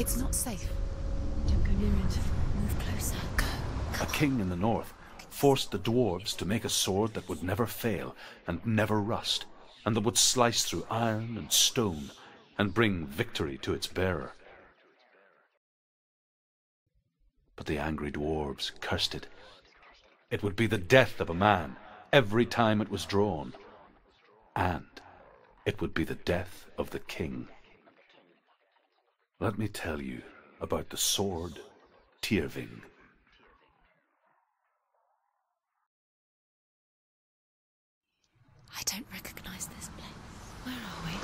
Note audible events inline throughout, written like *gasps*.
It's not safe. Don't go near it. Move closer. Go. A king in the north forced the dwarves to make a sword that would never fail and never rust, and that would slice through iron and stone and bring victory to its bearer. But the angry dwarves cursed it. It would be the death of a man every time it was drawn, and it would be the death of the king. Let me tell you about the sword Tyrfing. I don't recognize this place. Where are we?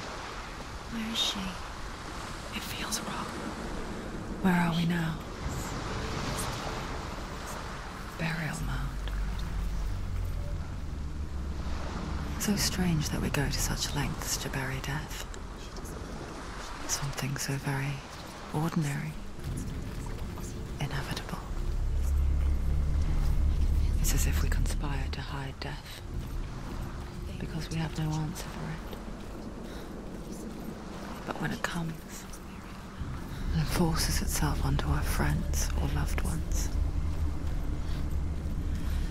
Where is she? It feels wrong. Where are we now? Burial mound. So strange that we go to such lengths to bury death. Something so very ordinary, inevitable. It's as if we conspire to hide death because we have no answer for it. But when it comes and forces itself onto our friends or loved ones,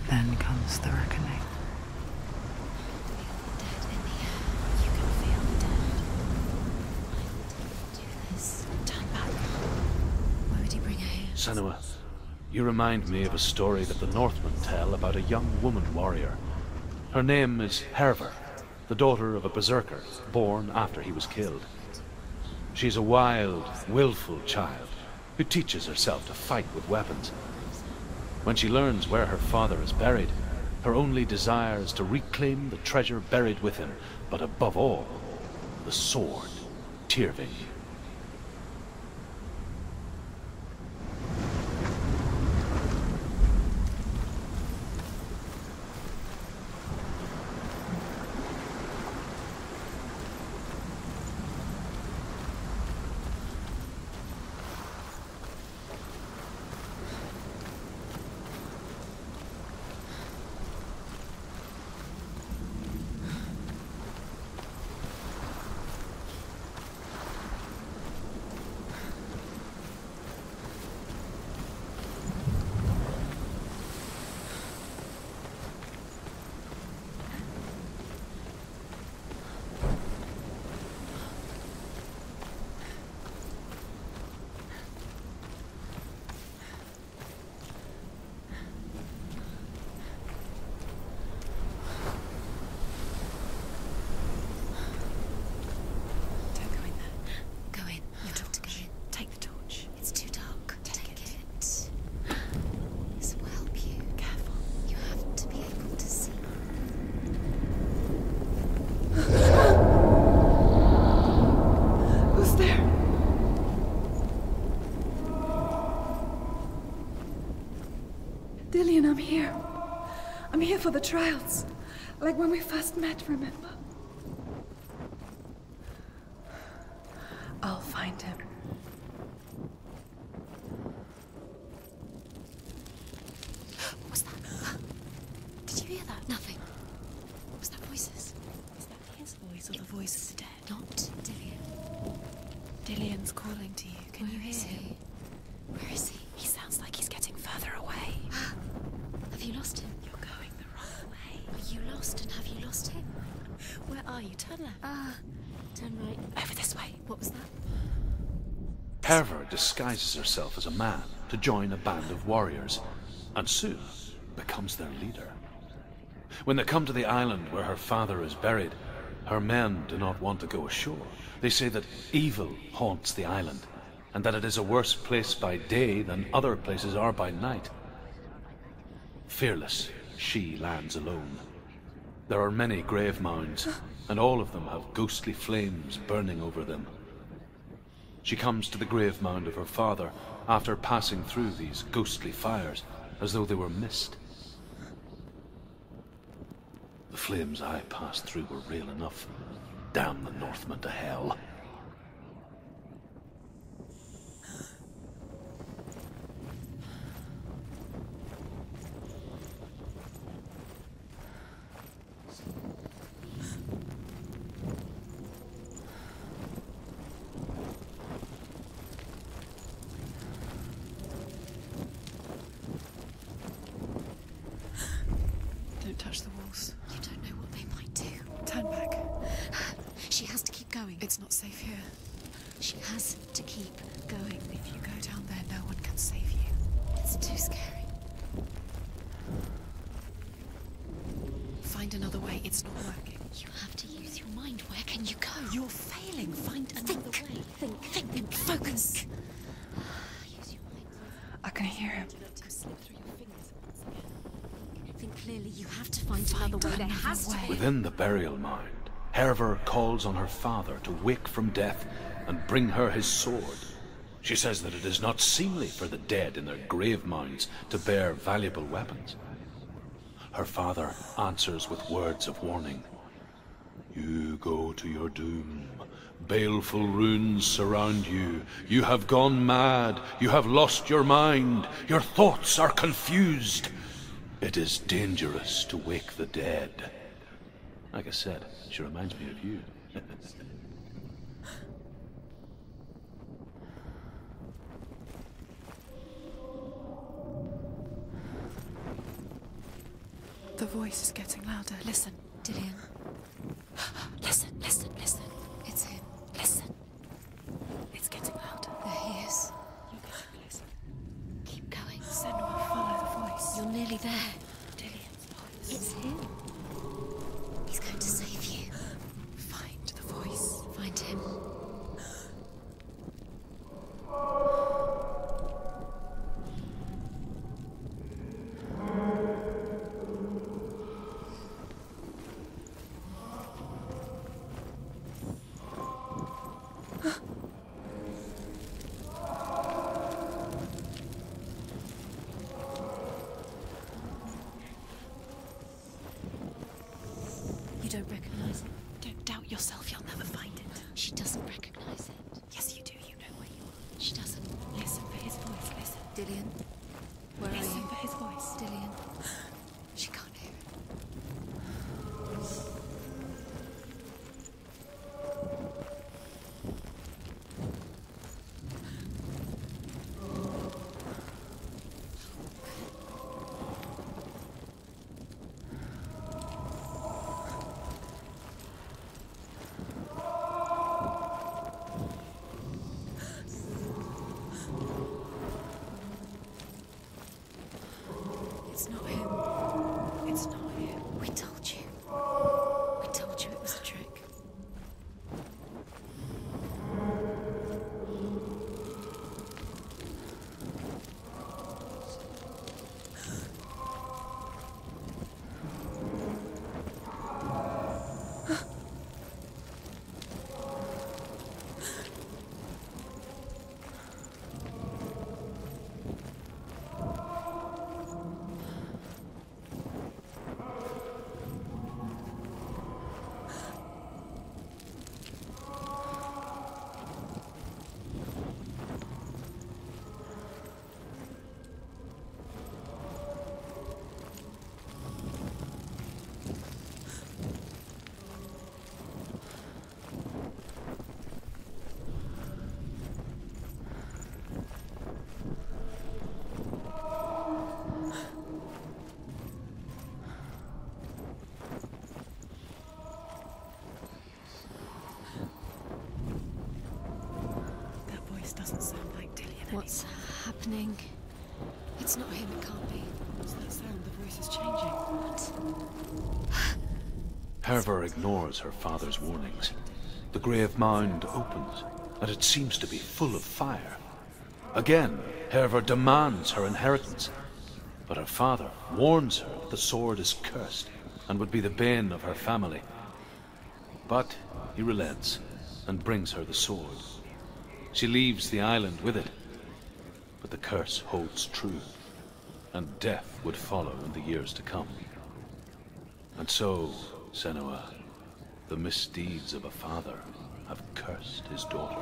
then comes the reckoning. Dead in the air. You can feel the dead. Do this. Turn back. Why would he bring her here? Senua, you remind me of a story that the Northmen tell about a young woman warrior. Her name is Hervor, the daughter of a berserker born after he was killed. She's a wild, willful child who teaches herself to fight with weapons. When she learns where her father is buried, her only desire is to reclaim the treasure buried with him, but above all, the sword, Tyrfing. Don't go in there. Go in. You told to go in. Take the torch. It's too dark. Take, it. This will help you. Careful. You have to be able to see. Who's there? Dillion, I'm here. I'm here for the trials. Like when we first met, remember? I'll find him. What was that? Did you hear that? Nothing. Was that voices? Is that his voice or the voice of the dead? Not Dillion. Dillion's calling to you. Can you hear him? he? Where is he? He sounds like he's getting further away. Ah. Have you lost him? You're going the wrong way. Are you lost and have you lost him? Where are you? Turn left. Ah, turn right. Over this way. What was that? Hervor disguises herself as a man to join a band of warriors, and soon becomes their leader. When they come to the island where her father is buried, her men do not want to go ashore. They say that evil haunts the island, and that it is a worse place by day than other places are by night. Fearless, she lands alone. There are many grave mounds, *gasps* and all of them have ghostly flames burning over them. She comes to the grave mound of her father after passing through these ghostly fires as though they were mist. The flames I passed through were real enough. Damn the Northmen to hell. touch the walls. You don't know what they might do. Turn back. She has to keep going. It's not safe here. She has to keep going. If you go down there, no one can save you. It's too scary. Find another way. It's not working. You have to use your mind. Where can you go? You're failing. Find another think. way. Think. Think. think. Focus. I can hear him clearly. You have to find, Find another way. There has to be. Within the burial mound, Hervor calls on her father to wake from death and bring her his sword. She says that it is not seemly for the dead in their grave mounds to bear valuable weapons. Her father answers with words of warning. You go to your doom. Baleful runes surround you. You have gone mad. You have lost your mind. Your thoughts are confused. It is dangerous to wake the dead. Like I said, she reminds me of you. The voice is getting louder. Listen. Dillion. Listen. Listen. Listen. It's him. Listen. It's getting louder. There he is. You're getting closer. Keep going. Senua, follow the voice. You're nearly there. Dillion's voice. It's him. He's going to save you. Find the voice. Find him. You don't recognize it. Don't doubt yourself. You'll never find it. She doesn't recognize it. Yes, you do. You know where you are. She doesn't. Listen for his voice. Listen. Dillion, where are Listen you? for his voice. Dillion. She can't hear it. It's not him. It's not him. We told you. We told you it was a trick. That voice doesn't sound like Dillion What's happening? It's not him. It can't be. anymore. What's is changing. Hervor ignores her father's warnings. The grave mound opens, and it seems to be full of fire. Again, Hervor demands her inheritance, but her father warns her that the sword is cursed and would be the bane of her family. But he relents and brings her the sword. She leaves the island with it, but the curse holds true, and death would follow in the years to come. And so, Senua, the misdeeds of a father have cursed his daughter.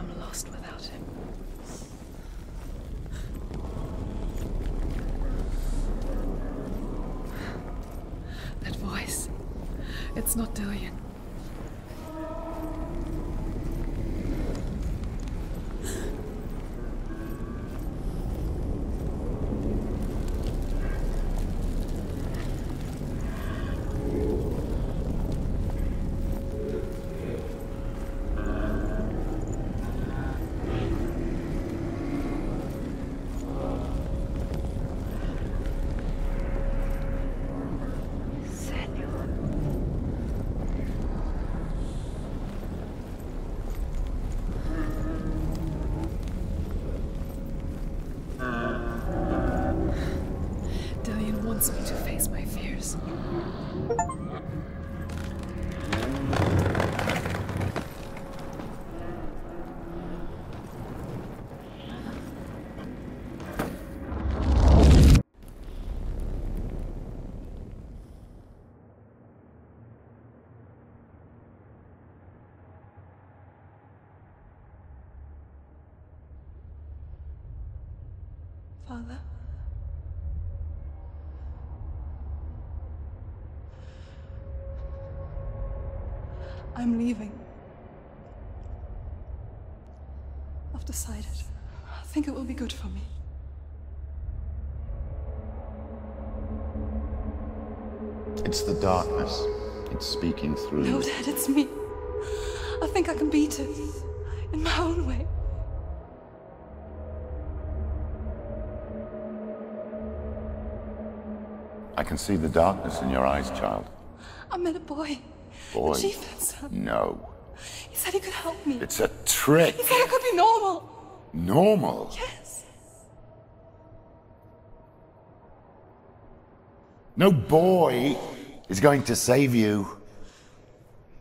About him. That voice. It's not Dillion. Senua. Dillion wants me to face my fears. Father? I'm leaving. I've decided. I think it will be good for me. It's the darkness. It's speaking through No. Dad, it's me. I think I can beat it. In my own way. I can see the darkness in your eyes, child. I met a boy. Boy. The chieftain's son. No. He said he could help me. It's a trick. He said I could be normal. Normal. Yes. No boy is going to save you.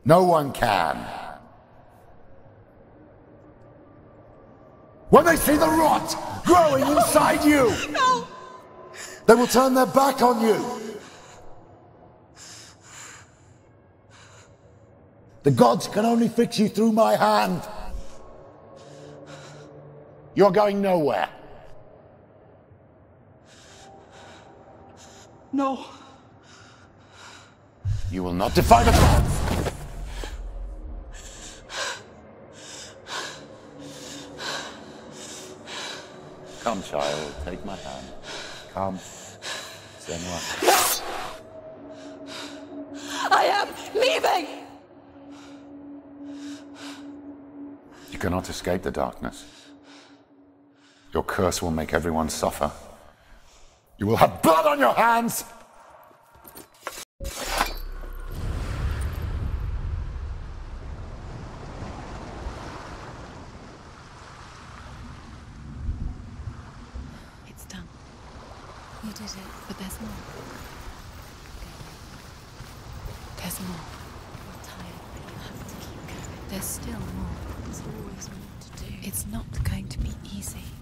No one can. When they see the rot growing inside you, No! they will turn their back on you. The gods can only fix you through my hand. You're going nowhere. No. You will not defy the gods. Come, child, take my hand. Come. Senua. I am leaving! You cannot escape the darkness. Your curse will make everyone suffer. You will have blood on your hands! It's done. You did it. But there's more. There's more. You're tired, but you have to keep going. There's still more. It's not going to be easy.